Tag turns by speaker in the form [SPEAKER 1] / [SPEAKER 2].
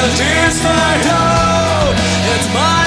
[SPEAKER 1] And here's my home. It's my